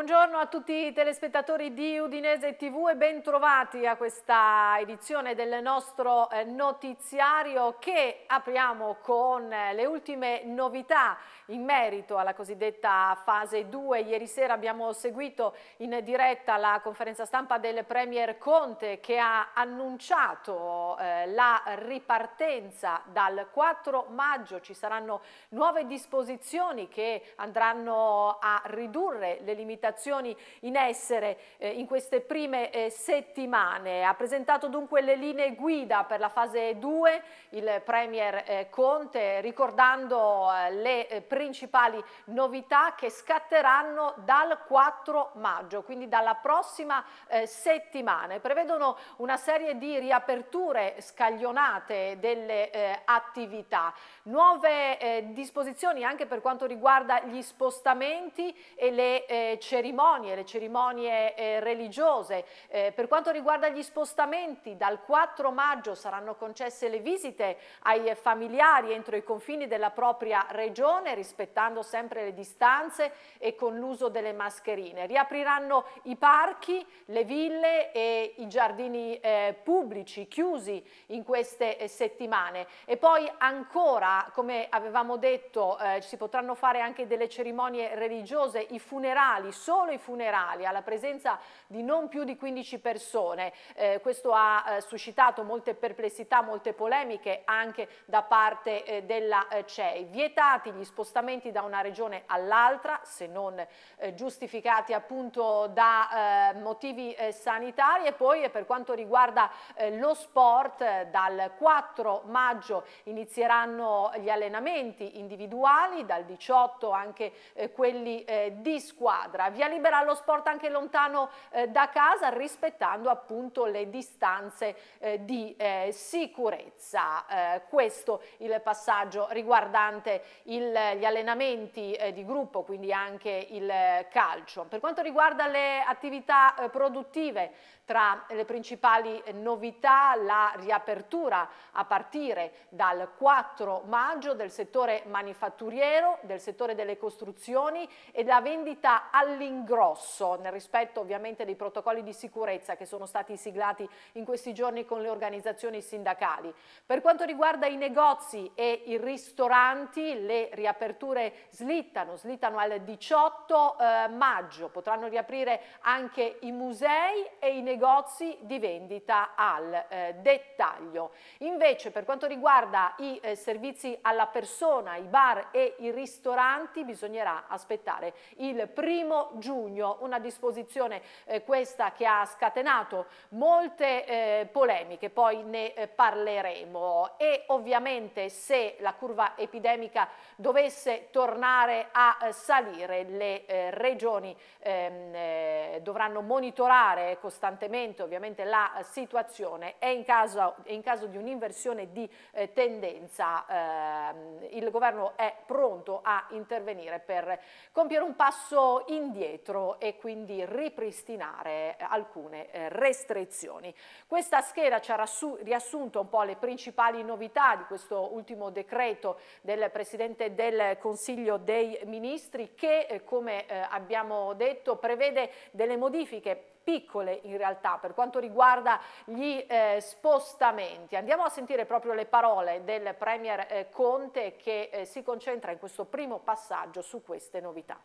Buongiorno a tutti i telespettatori di Udinese TV e ben trovati a questa edizione del nostro eh, notiziario che apriamo con eh, le ultime novità in merito alla cosiddetta fase 2. Ieri sera abbiamo seguito in diretta la conferenza stampa del Premier Conte che ha annunciato eh, la ripartenza dal 4 maggio. Ci saranno nuove disposizioni che andranno a ridurre le limitazioni limitazioni in essere eh, in queste prime eh, settimane. Ha presentato dunque le linee guida per la fase 2 il Premier eh, Conte ricordando eh, le eh, principali novità che scatteranno dal 4 maggio, quindi dalla prossima eh, settimana. Prevedono una serie di riaperture scaglionate delle attività, nuove disposizioni anche per quanto riguarda gli spostamenti e le cerimonie, le cerimonie eh, religiose. Eh, per quanto riguarda gli spostamenti, dal 4 maggio saranno concesse le visite ai familiari entro i confini della propria regione, rispettando sempre le distanze e con l'uso delle mascherine. Riapriranno i parchi, le ville e i giardini eh, pubblici chiusi in queste eh, settimane. E poi ancora, come avevamo detto, eh, si potranno fare anche delle cerimonie religiose, i funerali solo i funerali alla presenza di non più di 15 persone. Eh, questo ha eh, suscitato molte perplessità, molte polemiche anche da parte eh, della eh, CEI. Vietati gli spostamenti da una regione all'altra, se non eh, giustificati appunto da eh, motivi sanitari e poi per quanto riguarda lo sport dal 4 maggio inizieranno gli allenamenti individuali, dal 18 anche quelli di squadra via libera allo sport anche lontano eh, da casa rispettando appunto le distanze eh, di eh, sicurezza. Eh, questo il passaggio riguardante il, gli allenamenti eh, di gruppo, quindi anche il calcio. Per quanto riguarda le attività produttive, tra le principali novità la riapertura a partire dal 4 maggio del settore manifatturiero, del settore delle costruzioni e la vendita all'ingrosso nel rispetto ovviamente dei protocolli di sicurezza che sono stati siglati in questi giorni con le organizzazioni sindacali. Per quanto riguarda i negozi e i ristoranti le riaperture slittano, slittano al 18 eh, maggio, potranno riaprire anche i musei e i negozi negozi di vendita al eh, dettaglio. Invece per quanto riguarda i eh, servizi alla persona, i bar e i ristoranti bisognerà aspettare il primo giugno, una disposizione eh, questa che ha scatenato molte eh, polemiche, poi ne eh, parleremo e ovviamente se la curva epidemica dovesse tornare a eh, salire le regioni ehm, dovranno monitorare costantemente velocemente ovviamente la eh, situazione e in caso, in caso di un'inversione di eh, tendenza eh, il governo è pronto a intervenire per compiere un passo indietro e quindi ripristinare alcune eh, restrizioni. Questa scheda ci ha riassunto un po' le principali novità di questo ultimo decreto del Presidente del Consiglio dei Ministri che, eh, come eh, abbiamo detto, prevede delle modifiche piccole in realtà per quanto riguarda gli eh, spostamenti. Andiamo a sentire proprio le parole del Premier eh, Conte che eh, si concentra in questo primo passaggio su queste novità.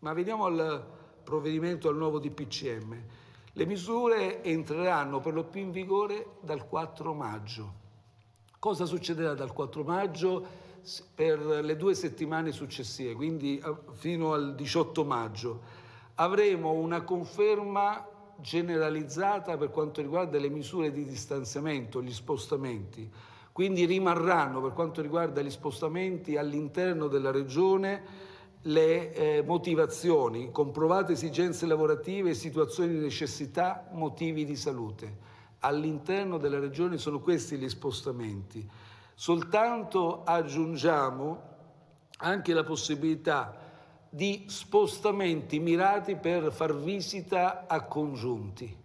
Ma veniamo al provvedimento, al nuovo DPCM. Le misure entreranno per lo più in vigore dal 4 maggio. Cosa succederà dal 4 maggio? per le due settimane successive, quindi eh, fino al 18 maggio avremo una conferma generalizzata per quanto riguarda le misure di distanziamento, gli spostamenti. Quindi rimarranno per quanto riguarda gli spostamenti all'interno della regione le eh, motivazioni, comprovate esigenze lavorative, situazioni di necessità, motivi di salute. All'interno della regione sono questi gli spostamenti. Soltanto aggiungiamo anche la possibilità di spostamenti mirati per far visita a congiunti.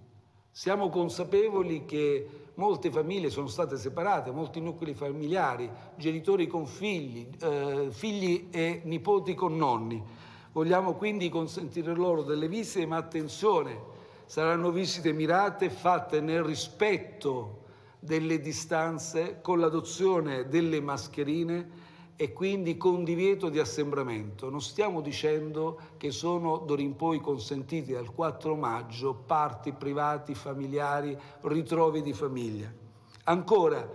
Siamo consapevoli che molte famiglie sono state separate, molti nuclei familiari, genitori con figli, eh, figli e nipoti con nonni. Vogliamo quindi consentire loro delle visite, ma attenzione, saranno visite mirate fatte nel rispetto delle distanze, con l'adozione delle mascherine e quindi con divieto di assembramento. Non stiamo dicendo che sono d'ora in poi consentiti dal 4 maggio parti privati, familiari, ritrovi di famiglia. Ancora,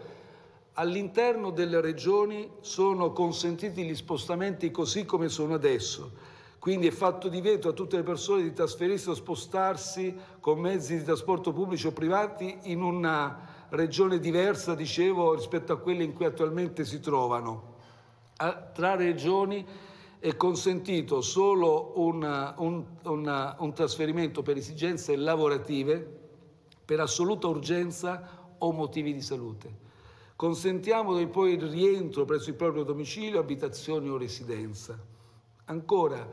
all'interno delle regioni sono consentiti gli spostamenti così come sono adesso. Quindi è fatto divieto a tutte le persone di trasferirsi o spostarsi con mezzi di trasporto pubblici o privati in una regione diversa, dicevo, rispetto a quelle in cui attualmente si trovano tra regioni è consentito solo un, un, un, un, trasferimento per esigenze lavorative, per assoluta urgenza o motivi di salute. Consentiamo poi il rientro presso il proprio domicilio, abitazione o residenza. Ancora,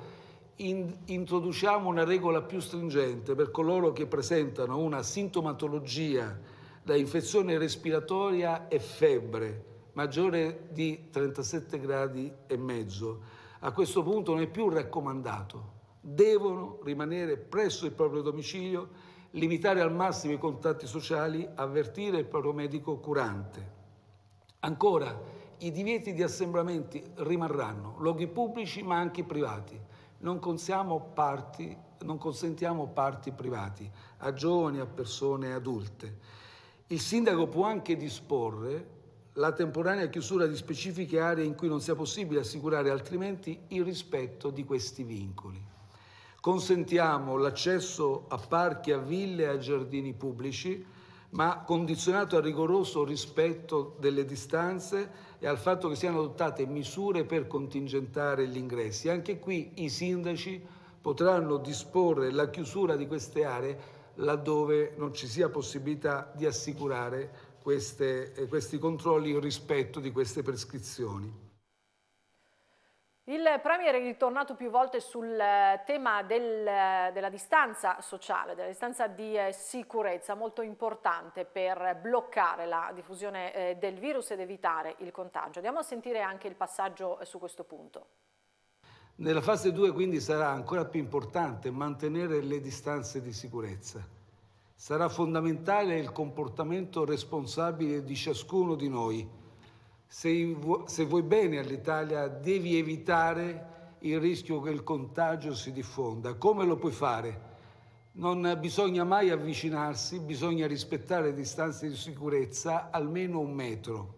in, introduciamo una regola più stringente per coloro che presentano una sintomatologia da infezione respiratoria e febbre, maggiore di 37 gradi e mezzo, a questo punto non è più raccomandato. Devono rimanere presso il proprio domicilio, limitare al massimo i contatti sociali, avvertire il proprio medico curante. Ancora, i divieti di assembramenti rimarranno, luoghi pubblici ma anche privati. Non, parti, non consentiamo parti privati a giovani, a persone adulte. Il sindaco può anche disporre la temporanea chiusura di specifiche aree in cui non sia possibile assicurare altrimenti il rispetto di questi vincoli. Consentiamo l'accesso a parchi, a ville e a giardini pubblici, ma condizionato al rigoroso rispetto delle distanze e al fatto che siano adottate misure per contingentare gli ingressi. Anche qui i sindaci potranno disporre la chiusura di queste aree laddove non ci sia possibilità di assicurare queste, eh, questi controlli in rispetto di queste prescrizioni. Il Premier è ritornato più volte sul eh, tema del, della distanza sociale, della distanza di eh, sicurezza, molto importante per bloccare la diffusione eh, del virus ed evitare il contagio. Andiamo a sentire anche il passaggio su questo punto. Nella fase 2 quindi sarà ancora più importante mantenere le distanze di sicurezza Sarà fondamentale il comportamento responsabile di ciascuno di noi. Se, se vuoi bene all'Italia devi evitare il rischio che il contagio si diffonda. Come lo puoi fare? Non bisogna mai avvicinarsi, bisogna rispettare distanze di sicurezza almeno un metro.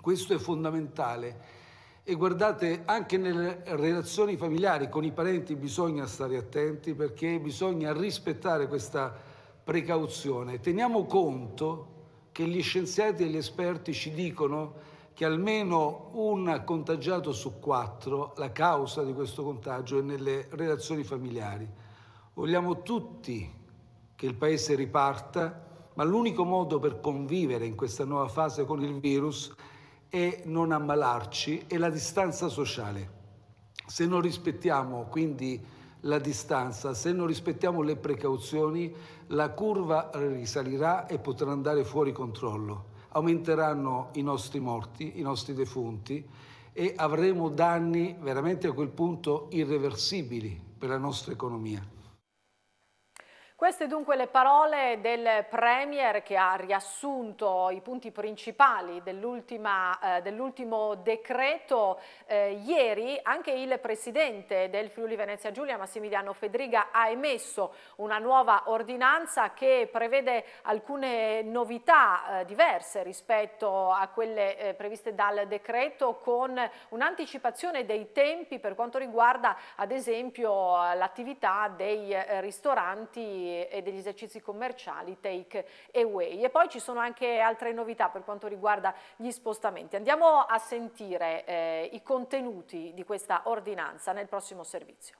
Questo è fondamentale. E guardate, anche nelle relazioni familiari con i parenti bisogna stare attenti perché bisogna rispettare questa precauzione. Teniamo conto che gli scienziati e gli esperti ci dicono che almeno un contagiato su quattro, la causa di questo contagio è nelle relazioni familiari. Vogliamo tutti che il Paese riparta, ma l'unico modo per convivere in questa nuova fase con il virus è non ammalarci e la distanza sociale. Se non rispettiamo quindi la distanza, se non rispettiamo le precauzioni, la curva risalirà e potrà andare fuori controllo. Aumenteranno i nostri morti, i nostri defunti e avremo danni veramente a quel punto irreversibili per la nostra economia. Queste dunque le parole del Premier che ha riassunto i punti principali dell'ultimo eh, dell decreto. Eh, ieri anche il Presidente del Friuli Venezia Giulia, Massimiliano Fedriga, ha emesso una nuova ordinanza che prevede alcune novità eh, diverse rispetto a quelle eh, previste dal decreto con un'anticipazione dei tempi per quanto riguarda ad esempio l'attività dei eh, ristoranti e degli esercizi commerciali take away. E poi ci sono anche altre novità per quanto riguarda gli spostamenti. Andiamo a sentire eh, i contenuti di questa ordinanza nel prossimo servizio.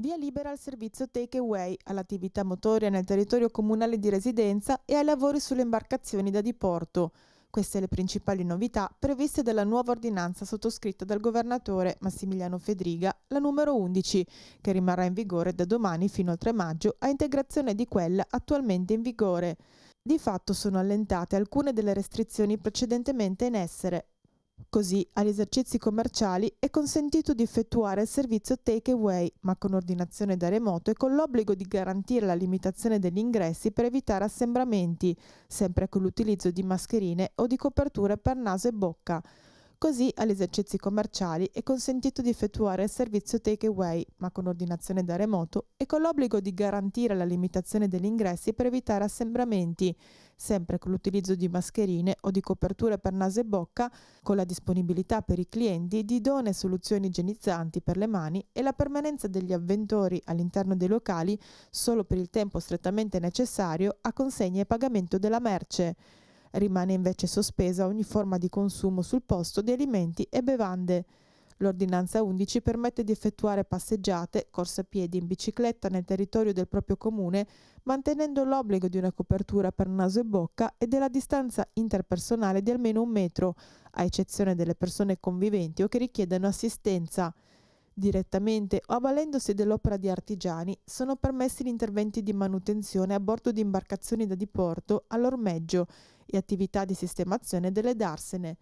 Via libera al servizio take away, all'attività motoria nel territorio comunale di residenza e ai lavori sulle imbarcazioni da diporto. Queste le principali novità previste dalla nuova ordinanza sottoscritta dal governatore Massimiliano Fedriga, la numero 11, che rimarrà in vigore da domani fino al 3 maggio a integrazione di quella attualmente in vigore. Di fatto sono allentate alcune delle restrizioni precedentemente in essere. Così agli esercizi commerciali è consentito di effettuare il servizio take away, ma con ordinazione da remoto e con l'obbligo di garantire la limitazione degli ingressi per evitare assembramenti, sempre con l'utilizzo di mascherine o di coperture per naso e bocca. Così agli esercizi commerciali è consentito di effettuare il servizio take away, ma con ordinazione da remoto e con l'obbligo di garantire la limitazione degli ingressi per evitare assembramenti, sempre con l'utilizzo di mascherine o di coperture per naso e bocca, con la disponibilità per i clienti di idonee soluzioni igienizzanti per le mani e la permanenza degli avventori all'interno dei locali solo per il tempo strettamente necessario a consegna e pagamento della merce. Rimane invece sospesa ogni forma di consumo sul posto di alimenti e bevande. L'ordinanza 11 permette di effettuare passeggiate, corse a piedi in bicicletta nel territorio del proprio comune, mantenendo l'obbligo di una copertura per naso e bocca e della distanza interpersonale di almeno un metro, a eccezione delle persone conviventi o che richiedono assistenza. Direttamente o avvalendosi dell'opera di artigiani sono permessi gli interventi di manutenzione a bordo di imbarcazioni da diporto, all'ormeggio e attività di sistemazione delle darsene.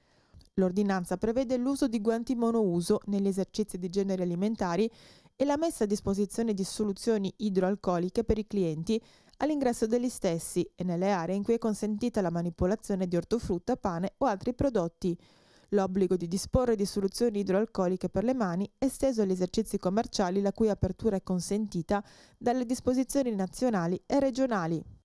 L'ordinanza prevede l'uso di guanti monouso negli esercizi di generi alimentari e la messa a disposizione di soluzioni idroalcoliche per i clienti all'ingresso degli stessi e nelle aree in cui è consentita la manipolazione di ortofrutta, pane o altri prodotti. L'obbligo di disporre di soluzioni idroalcoliche per le mani esteso agli esercizi commerciali la cui apertura è consentita dalle disposizioni nazionali e regionali.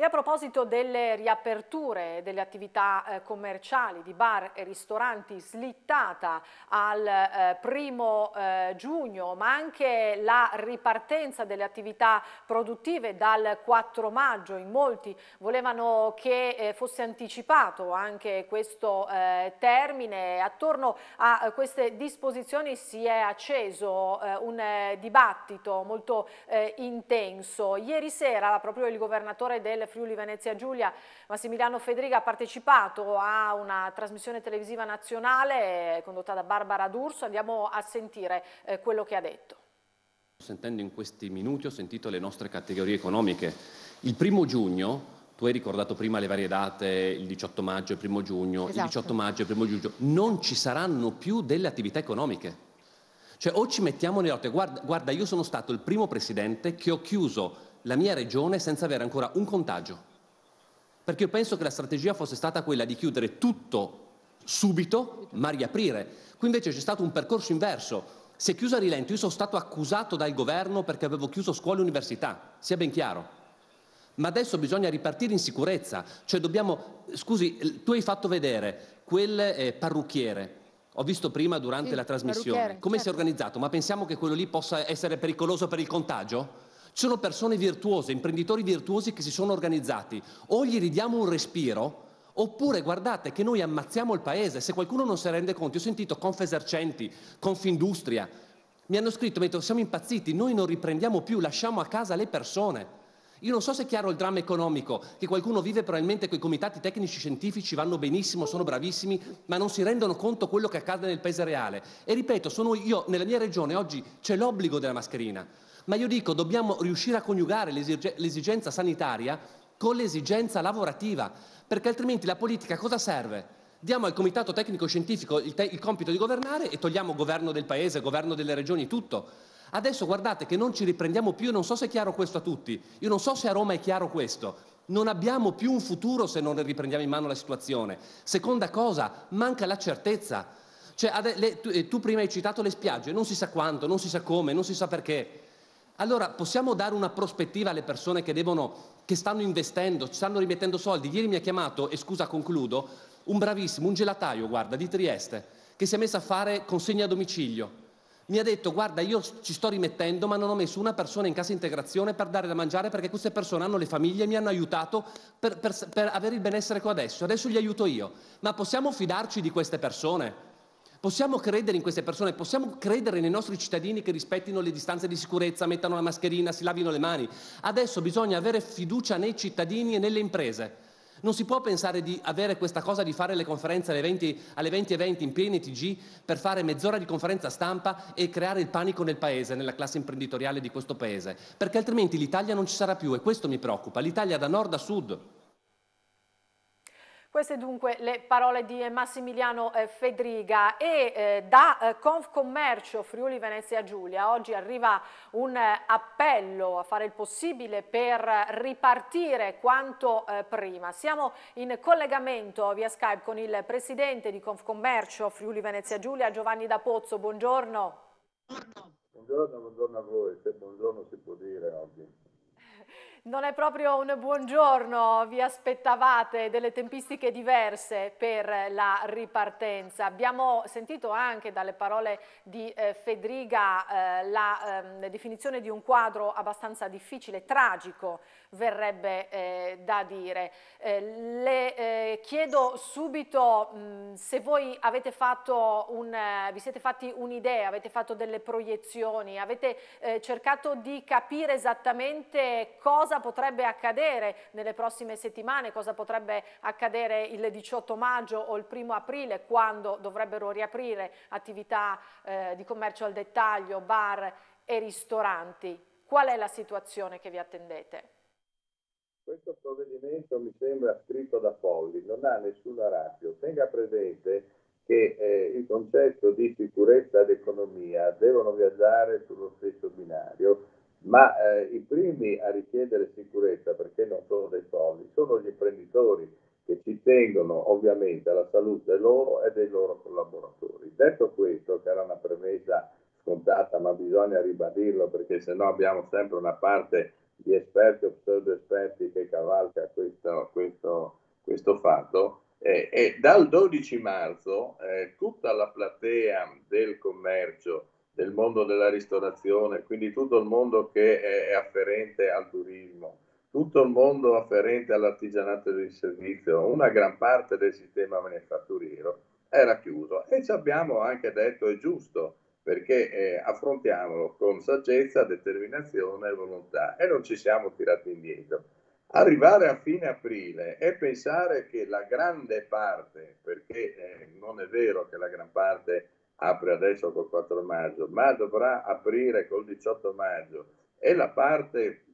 E a proposito delle riaperture delle attività eh, commerciali di bar e ristoranti slittata al eh, primo eh, giugno, ma anche la ripartenza delle attività produttive dal 4 maggio, in molti volevano che eh, fosse anticipato anche questo eh, termine. Attorno a eh, queste disposizioni si è acceso un dibattito molto intenso. Ieri sera proprio il governatore del Friuli Venezia Giulia, Massimiliano Federica ha partecipato a una trasmissione televisiva nazionale condotta da Barbara D'Urso. Andiamo a sentire eh, quello che ha detto. Sentendo in questi minuti ho sentito le nostre categorie economiche. Il primo giugno tu hai ricordato prima le varie date, il 18 maggio, il primo giugno, esatto. il 18 maggio, il primo giugno, non ci saranno più delle attività economiche. Cioè o ci mettiamo nelle lotte, guarda, guarda, io sono stato il primo presidente che ho chiuso la mia regione senza avere ancora un contagio. Perché io penso che la strategia fosse stata quella di chiudere tutto subito, ma riaprire. Qui invece c'è stato un percorso inverso. Si è chiusa a rilento, io sono stato accusato dal governo perché avevo chiuso scuole e università, sia ben chiaro. Ma adesso bisogna ripartire in sicurezza, cioè dobbiamo, scusi, tu hai fatto vedere quel eh, parrucchiere, ho visto prima durante sì, la trasmissione, come certo. si è organizzato, ma pensiamo che quello lì possa essere pericoloso per il contagio? Sono persone virtuose, imprenditori virtuosi che si sono organizzati. O gli ridiamo un respiro, oppure guardate che noi ammazziamo il paese. Se qualcuno non si rende conto, io ho sentito Confesercenti, Confindustria, mi hanno scritto, mi hanno detto, siamo impazziti, noi non riprendiamo più, lasciamo a casa le persone. Io non so se è chiaro il dramma economico, che qualcuno vive probabilmente con i comitati tecnici scientifici, vanno benissimo, sono bravissimi, ma non si rendono conto quello che accade nel paese reale. E ripeto, io, nella mia regione oggi c'è l'obbligo della mascherina ma io dico dobbiamo riuscire a coniugare l'esigenza sanitaria con l'esigenza lavorativa, perché altrimenti la politica cosa serve? Diamo al Comitato Tecnico Scientifico il, il compito di governare e togliamo governo del Paese, governo delle regioni, tutto. Adesso guardate che non ci riprendiamo più, non so se è chiaro questo a tutti, io non so se a Roma è chiaro questo, non abbiamo più un futuro se non riprendiamo in mano la situazione. Seconda cosa, manca la certezza. Cioè, eh, tu prima hai citato le spiagge, non si sa quanto, non si sa come, non si sa perché. Allora possiamo dare una prospettiva alle persone che, devono, che stanno investendo, stanno rimettendo soldi. Ieri mi ha chiamato, e scusa concludo, un bravissimo, un gelataio, guarda, di Trieste, che si è messo a fare consegna a domicilio. Mi ha detto, guarda, io ci sto rimettendo, ma non ho messo una persona in cassa integrazione per dare da mangiare perché queste persone hanno le famiglie e mi hanno aiutato per, per, per avere il benessere qua adesso. Adesso li aiuto io. Ma possiamo fidarci di queste persone? Possiamo credere in queste persone, possiamo credere nei nostri cittadini che rispettino le distanze di sicurezza, mettano la mascherina, si lavino le mani. Adesso bisogna avere fiducia nei cittadini e nelle imprese. Non si può pensare di avere questa cosa di fare le conferenze alle 20, alle 20 e 20 in pieni TG per fare mezz'ora di conferenza stampa e creare il panico nel paese, nella classe imprenditoriale di questo paese, perché altrimenti l'Italia non ci sarà più e questo mi preoccupa, l'Italia da nord a sud. Queste dunque le parole di Massimiliano eh, Fedriga e eh, da eh, Confcommercio Friuli Venezia Giulia oggi arriva un appello a fare il possibile per ripartire quanto prima. Siamo in collegamento via Skype con il presidente di Confcommercio Friuli Venezia Giulia Giovanni da Pozzo. Buongiorno. Buongiorno, buongiorno a voi, se buongiorno si può dire oggi. Non è proprio un buongiorno, vi aspettavate delle tempistiche diverse per la ripartenza. Abbiamo sentito anche dalle parole di eh, Fedriga eh, la eh, definizione di un quadro abbastanza difficile, tragico verrebbe eh, da dire. Eh, le eh, chiedo subito mh, se voi un, vi siete fatti un'idea, avete fatto delle proiezioni, avete cercato di capire esattamente cosa potrebbe accadere nelle prossime settimane, cosa potrebbe accadere il 18 maggio o il primo aprile quando dovrebbero riaprire attività eh, di commercio al dettaglio, bar e ristoranti. Qual è la situazione che vi attendete? Questo provvedimento mi sembra scritto da folli, non ha nessuna ratio. Tenga presente che eh, il concetto di sicurezza ed economia devono viaggiare sullo stesso binario ma eh, i primi a richiedere sicurezza, perché non sono dei folli, sono gli imprenditori che ci tengono ovviamente alla salute loro e dei loro collaboratori. Detto questo, che era una premessa scontata, ma bisogna ribadirlo perché sennò abbiamo sempre una parte di esperti o pseudo esperti che cavalca questo, questo, questo fatto, eh, e dal 12 marzo eh, tutta la platea del commercio del mondo della ristorazione, quindi tutto il mondo che è, afferente al turismo, tutto il mondo afferente all'artigianato del servizio, una gran parte del sistema manifatturiero era chiuso e ci abbiamo anche detto è giusto perché eh, affrontiamolo con saggezza, determinazione e volontà e non ci siamo tirati indietro. Arrivare a fine aprile e pensare che la grande parte, perché eh, non è vero che la gran parte apre adesso col 4 maggio, ma dovrà aprire col 18 maggio. E la parte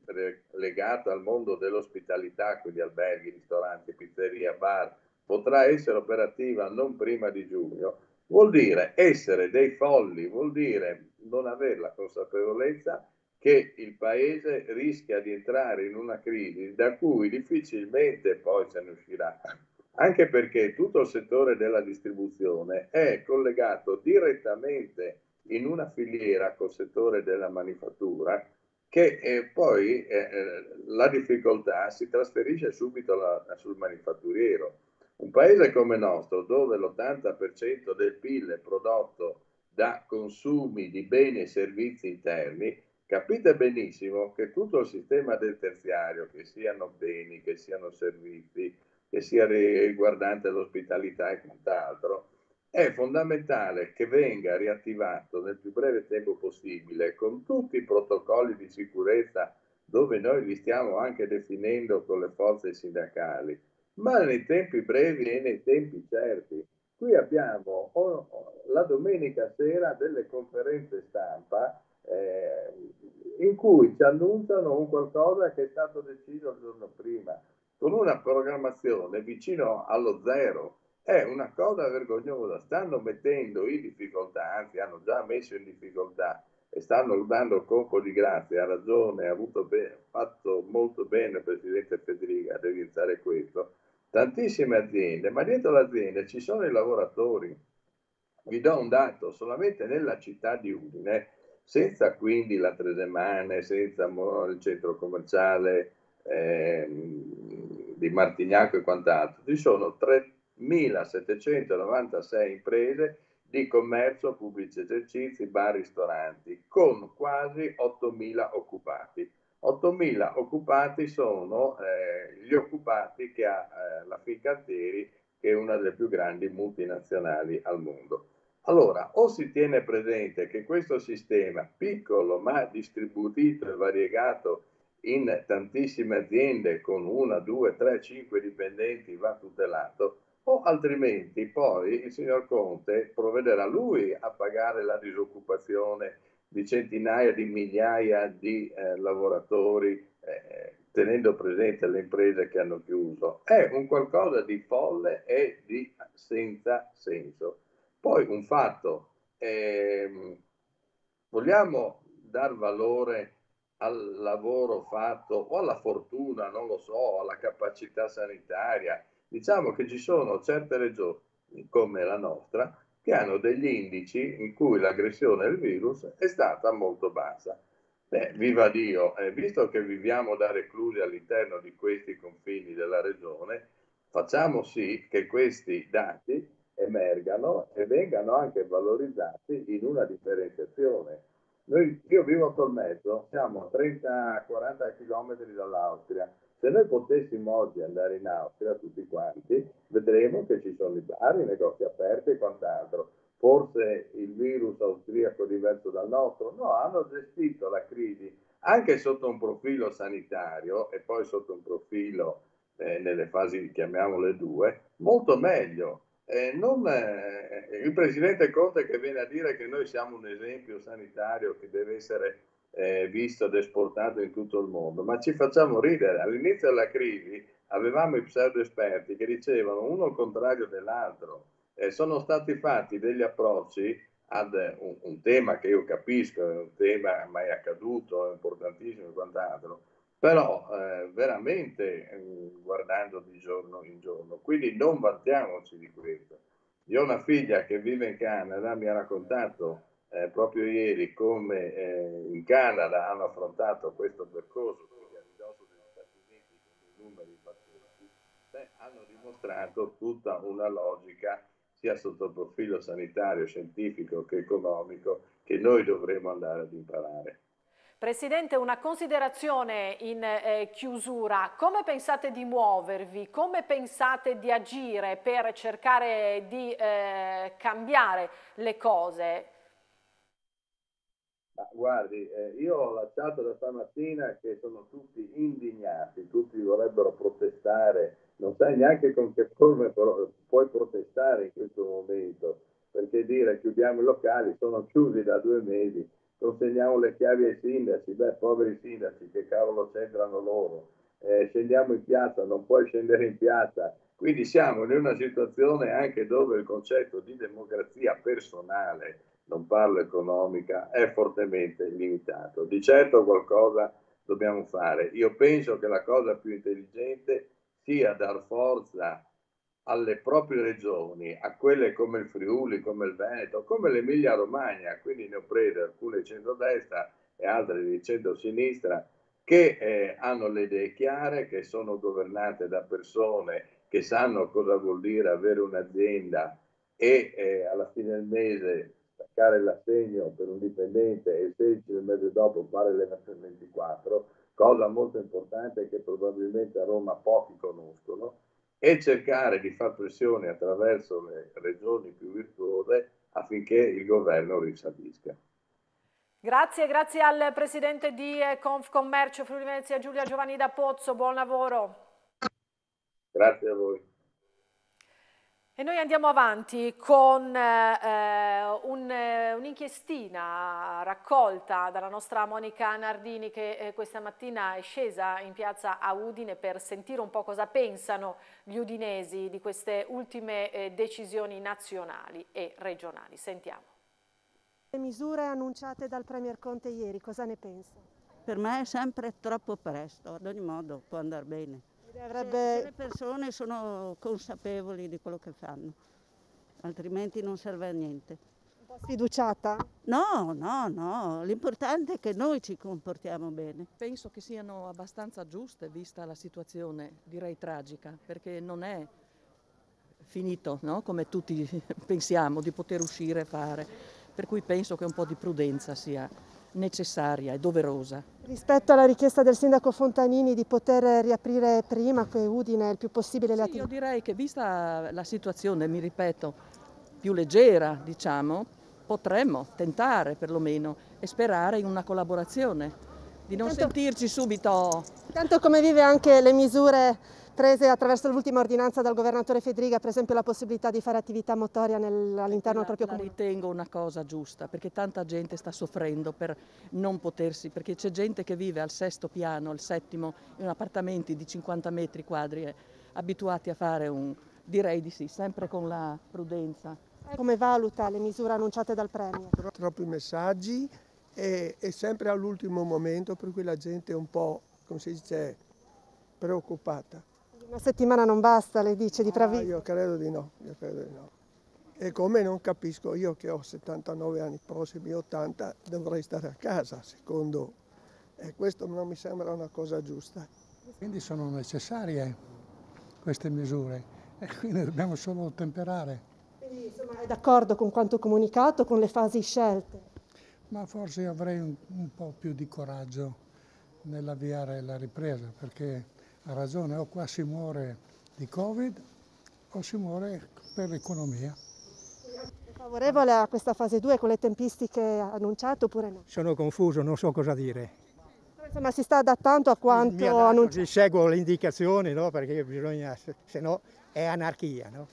legata al mondo dell'ospitalità, quindi alberghi, ristoranti, pizzeria, bar, potrà essere operativa non prima di giugno, vuol dire essere dei folli, vuol dire non avere la consapevolezza che il paese rischia di entrare in una crisi da cui difficilmente poi se ne uscirà anche perché tutto il settore della distribuzione è collegato direttamente in una filiera col settore della manifattura che eh, poi eh, eh la difficoltà si trasferisce subito alla, sul manifatturiero. Un paese come il nostro, dove l'80% del PIL è prodotto da consumi di beni e servizi interni, capite benissimo che tutto il sistema del terziario, che siano beni, che siano servizi, che sia riguardante l'ospitalità e quant'altro, è fondamentale che venga riattivato nel più breve tempo possibile con tutti i protocolli di sicurezza dove noi li stiamo anche definendo con le forze sindacali, ma nei tempi brevi e nei tempi certi. Qui abbiamo la domenica sera delle conferenze stampa eh, in cui ci annunciano un qualcosa che è stato deciso il giorno prima con una programmazione vicino allo zero. È una cosa vergognosa, stanno mettendo in difficoltà, anzi hanno già messo in difficoltà e stanno dando colpo di grazia, ha ragione, ha be- fatto molto bene il Presidente Federica a evidenziare questo, tantissime aziende, ma dietro l'azienda ci sono i lavoratori. Vi do un dato, solamente nella città di Udine, senza quindi la Tresemane, senza il centro commerciale, eh, di Martignaco e quant'altro, ci sono 3.796 imprese di commercio, pubblici esercizi, bar, ristoranti, con quasi 8.000 occupati. 8.000 occupati sono eh, gli occupati che ha eh, la Fincantieri, che è una delle più grandi multinazionali al mondo. Allora, o si tiene presente che questo sistema piccolo ma distribuito e variegato in tantissime aziende con una, due, tre, cinque dipendenti va tutelato, o altrimenti poi il signor Conte provvederà lui a pagare la disoccupazione di centinaia di migliaia di eh, lavoratori eh, tenendo presente le imprese che hanno chiuso, è un qualcosa di folle e di senza senso. Poi un fatto, eh, vogliamo dar valore al lavoro fatto o alla fortuna, non lo so, alla capacità sanitaria. Diciamo che ci sono certe regioni come la nostra che hanno degli indici in cui l'aggressione del virus è stata molto bassa. Beh, viva Dio, eh, visto che viviamo da reclusi all'interno di questi confini della regione, facciamo sì che questi dati emergano e vengano anche valorizzati in una differenziazione. Noi, io vivo a Tolmezzo, siamo a 30-40 km dall'Austria. Se noi potessimo oggi andare in Austria tutti quanti, vedremo che ci sono i bar, i negozi aperti e quant'altro. Forse il virus austriaco è diverso dal nostro? No, hanno gestito la crisi anche sotto un profilo sanitario e poi sotto un profilo eh, nelle fasi, chiamiamole due, molto meglio. Eh, non, eh, il presidente Conte che viene a dire che noi siamo un esempio sanitario che deve essere eh, visto ed esportato in tutto il mondo, ma ci facciamo ridere. All'inizio della crisi avevamo i pseudo esperti che dicevano uno il contrario dell'altro. Eh, sono stati fatti degli approcci ad un, un, tema che io capisco, è un tema mai accaduto, è importantissimo e quant'altro, però eh, veramente eh, guardando di giorno in giorno. Quindi non vantiamoci di questo. Io ho una figlia che vive in Canada, mi ha raccontato eh, proprio ieri come eh, in Canada hanno affrontato questo percorso, hanno dimostrato tutta una logica sia sotto il profilo sanitario, scientifico che economico che noi dovremo andare ad imparare. Presidente, una considerazione in eh, chiusura. Come pensate di muovervi? Come pensate di agire per cercare di eh, cambiare le cose? Ma guardi, eh, io ho lasciato da stamattina che sono tutti indignati, tutti vorrebbero protestare, non sai neanche con che forma puoi protestare in questo momento, perché dire chiudiamo i locali, sono chiusi da due mesi, consegniamo le chiavi ai sindaci, beh, poveri sindaci, che cavolo c'entrano loro, eh, scendiamo in piazza, non puoi scendere in piazza, quindi siamo in una situazione anche dove il concetto di democrazia personale, non parlo economica, è fortemente limitato. Di certo qualcosa dobbiamo fare. Io penso che la cosa più intelligente sia dar forza alle proprie regioni, a quelle come il Friuli, come il Veneto, come l'Emilia Romagna, quindi ne ho prese alcune centrodestra e altre di centrosinistra, che eh, hanno le idee chiare, che sono governate da persone che sanno cosa vuol dire avere un'azienda e eh, alla fine del mese staccare l'assegno per un dipendente e il 16 del mese dopo fare le 24, cosa molto importante che probabilmente a Roma pochi conoscono, e cercare di far pressione attraverso le regioni più virtuose affinché il governo risalvisca. Grazie, grazie al Presidente di Confcommercio Friuli Venezia Giulia Giovanni da Pozzo, buon lavoro. Grazie a voi. E noi andiamo avanti con eh, un, eh, un'inchiestina raccolta dalla nostra Monica Nardini che eh, questa mattina è scesa in piazza a Udine per sentire un po' cosa pensano gli udinesi di queste ultime eh, decisioni nazionali e regionali. Sentiamo. Le misure annunciate dal Premier Conte ieri, cosa ne pensa? Per me è sempre troppo presto, ad ogni modo può andare bene. Avrebbe... Le persone sono consapevoli di quello che fanno, altrimenti non serve a niente. Un po' sfiduciata? No, no, no, l'importante è che noi ci comportiamo bene. Penso che siano abbastanza giuste vista la situazione, direi tragica, perché non è finito, no? come tutti pensiamo, di poter uscire e fare. Per cui penso che un po' di prudenza sia necessaria e doverosa. Rispetto alla richiesta del sindaco Fontanini di poter riaprire prima che Udine il più possibile le attività? Sì, io direi che vista la situazione, mi ripeto, più leggera, diciamo, potremmo tentare perlomeno e sperare in una collaborazione, di non tanto, sentirci subito... Tanto come vive anche le misure prese attraverso l'ultima ordinanza dal governatore Federica, per esempio la possibilità di fare attività motoria all'interno del proprio comune? La ritengo una cosa giusta, perché tanta gente sta soffrendo per non potersi, perché c'è gente che vive al sesto piano, al settimo, in appartamenti di 50 metri quadri, eh, abituati a fare un, direi di sì, sempre con la prudenza. Come valuta le misure annunciate dal Premier? Troppi messaggi e, e sempre all'ultimo momento, per cui la gente è un po', come si dice, preoccupata. Una settimana non basta, le dice di preavviso? Ah, io credo di no, io credo di no. E come non capisco, io che ho 79 anni, prossimi 80, dovrei stare a casa, secondo... E questo non mi sembra una cosa giusta. Quindi sono necessarie queste misure e quindi dobbiamo solo temperare. Quindi insomma è d'accordo con quanto comunicato, con le fasi scelte? Ma forse avrei un, un po' più di coraggio nell'avviare la ripresa perché ha ragione, o qua si muore di Covid o si muore per l'economia. È favorevole a questa fase 2 con le tempistiche annunciate oppure no? Sono confuso, non so cosa dire. Insomma si sta adattando a quanto annunciato. Seguo le indicazioni, no? perché bisogna, se no è anarchia. No?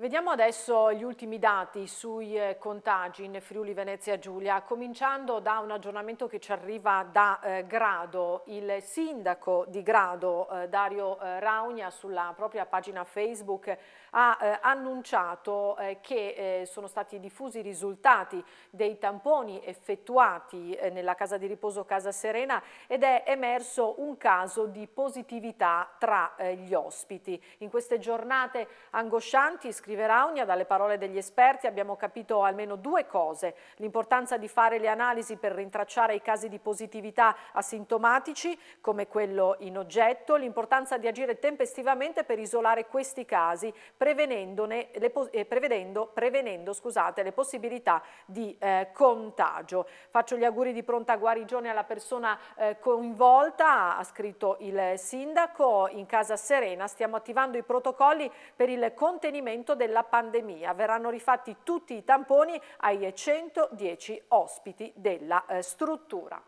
Vediamo adesso gli ultimi dati sui eh, contagi in Friuli Venezia Giulia, cominciando da un aggiornamento che ci arriva da eh, Grado. Il sindaco di Grado, eh, Dario eh, Raugna, sulla propria pagina Facebook ha eh, annunciato eh, che sono stati diffusi i risultati dei tamponi effettuati nella casa di riposo Casa Serena ed è emerso un caso di positività tra gli ospiti. In queste giornate angoscianti, scrive Raunia, dalle parole degli esperti abbiamo capito almeno due cose. L'importanza di fare le analisi per rintracciare i casi di positività asintomatici, come quello in oggetto, l'importanza di agire tempestivamente per isolare questi casi, le, eh, prevedendo, prevenendo scusate, le possibilità di eh, contagio. Faccio gli auguri di pronta guarigione alla persona eh, coinvolta, ha scritto il sindaco, in casa Serena stiamo attivando i protocolli per il contenimento della pandemia. Verranno rifatti tutti i tamponi ai 110 ospiti della eh, struttura.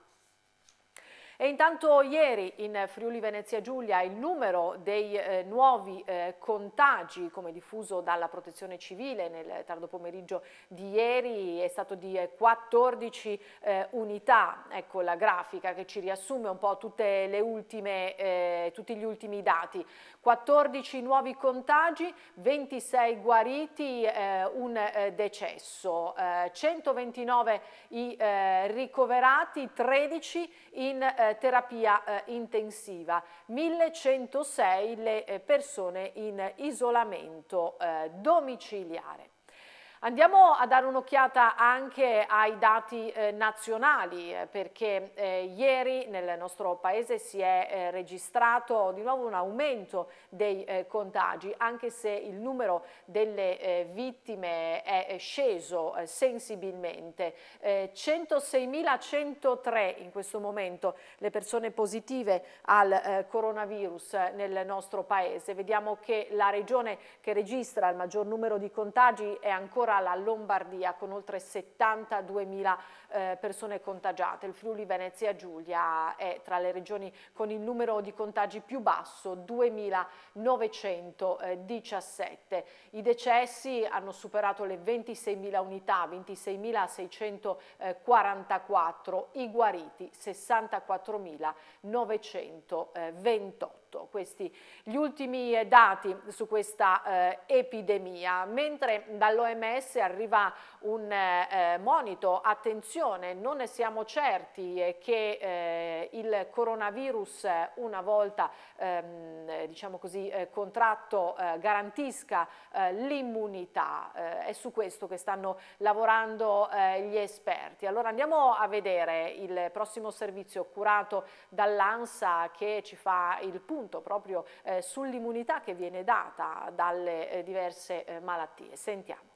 E intanto ieri in Friuli Venezia Giulia il numero dei eh, nuovi eh, contagi, come diffuso dalla protezione civile nel tardo pomeriggio di ieri, è stato di 14 eh, eh, unità. Ecco la grafica che ci riassume un po' tutte le ultime, eh, tutti gli ultimi dati. 14 nuovi contagi, 26 guariti, eh, un decesso, 129 i ricoverati, 13 in terapia eh, intensiva, 1106 le eh, persone in isolamento eh, domiciliare. Andiamo a dare un'occhiata anche ai dati eh, nazionali eh, perché eh, ieri nel nostro paese si è eh, registrato di nuovo un aumento dei eh, contagi anche se il numero delle vittime è sceso sensibilmente. 106.103 in questo momento le persone positive al coronavirus nel nostro paese. Vediamo che la regione che registra il maggior numero di contagi è ancora ancora la Lombardia con oltre 72.000 eh, persone contagiate. Il Friuli Venezia Giulia è tra le regioni con il numero di contagi più basso, 2.917. I decessi hanno superato le 26.000 unità, 26.644, i guariti 64.928 questi gli ultimi eh, dati su questa eh, epidemia, mentre dall'OMS arriva un eh, monito, attenzione, non ne siamo certi eh, che eh, il coronavirus una volta ehm, diciamo così, eh, contratto garantisca l'immunità, è su questo che stanno lavorando gli esperti. Allora andiamo a vedere il prossimo servizio curato dall'ANSA che ci fa il punto proprio eh, sull'immunità che viene data dalle eh, diverse eh, malattie. Sentiamo.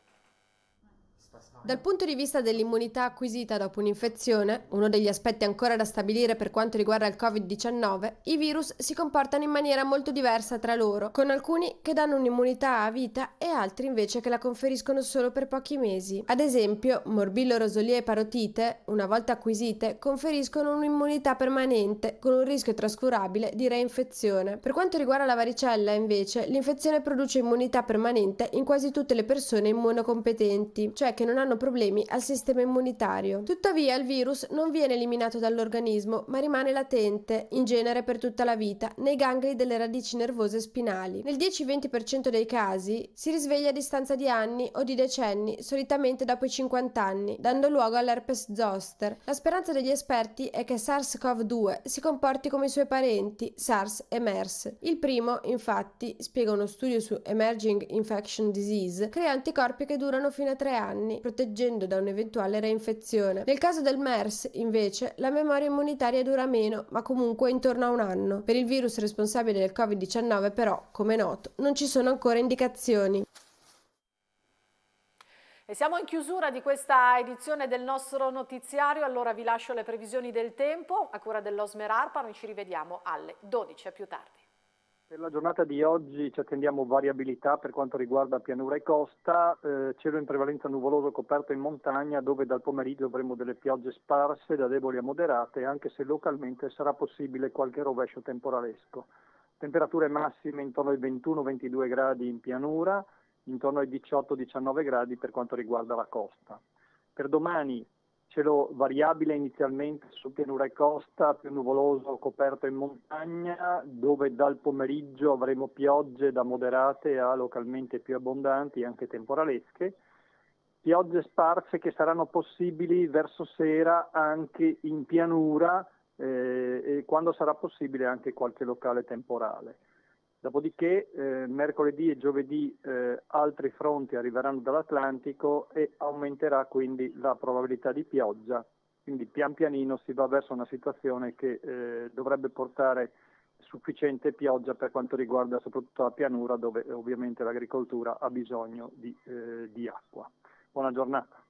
Dal punto di vista dell'immunità acquisita dopo un'infezione, uno degli aspetti ancora da stabilire per quanto riguarda il Covid-19, i virus si comportano in maniera molto diversa tra loro, con alcuni che danno un'immunità a vita e altri invece che la conferiscono solo per pochi mesi. Ad esempio, morbillo rosolia e parotite, una volta acquisite, conferiscono un'immunità permanente con un rischio trascurabile di reinfezione. Per quanto riguarda la varicella, invece, l'infezione produce immunità permanente in quasi tutte le persone immunocompetenti, cioè che non hanno problemi al sistema immunitario. Tuttavia il virus non viene eliminato dall'organismo, ma rimane latente, in genere per tutta la vita, nei gangli delle radici nervose spinali. Nel 10-20% dei casi si risveglia a distanza di anni o di decenni, solitamente dopo i 50 anni, dando luogo all'herpes zoster. La speranza degli esperti è che SARS-CoV-2 si comporti come i suoi parenti, SARS e MERS. Il primo, infatti, spiega uno studio su Emerging Infection Disease, crea anticorpi che durano fino a tre anni, proteggendo da un'eventuale reinfezione. Nel caso del MERS, invece, la memoria immunitaria dura meno, ma comunque intorno a un anno. Per il virus responsabile del Covid-19, però, come noto, non ci sono ancora indicazioni. E siamo in chiusura di questa edizione del nostro notiziario, allora vi lascio le previsioni del tempo a cura dell'Osmer Arpa, noi ci rivediamo alle 12, a più tardi. Per la giornata di oggi ci attendiamo variabilità per quanto riguarda pianura e costa, eh, cielo in prevalenza nuvoloso coperto in montagna dove dal pomeriggio avremo delle piogge sparse da deboli a moderate anche se localmente sarà possibile qualche rovescio temporalesco. Temperature massime intorno ai 21-22 gradi in pianura, intorno ai 18-19 gradi per quanto riguarda la costa. Per domani cielo variabile inizialmente su pianura e costa, più nuvoloso coperto in montagna, dove dal pomeriggio avremo piogge da moderate a localmente più abbondanti, anche temporalesche, piogge sparse che saranno possibili verso sera anche in pianura eh, e quando sarà possibile anche qualche locale temporale. Dopodiché eh, mercoledì e giovedì eh, altri fronti arriveranno dall'Atlantico e aumenterà quindi la probabilità di pioggia, quindi pian pianino si va verso una situazione che eh, dovrebbe portare sufficiente pioggia per quanto riguarda soprattutto la pianura dove ovviamente l'agricoltura ha bisogno di, eh, di acqua. Buona giornata.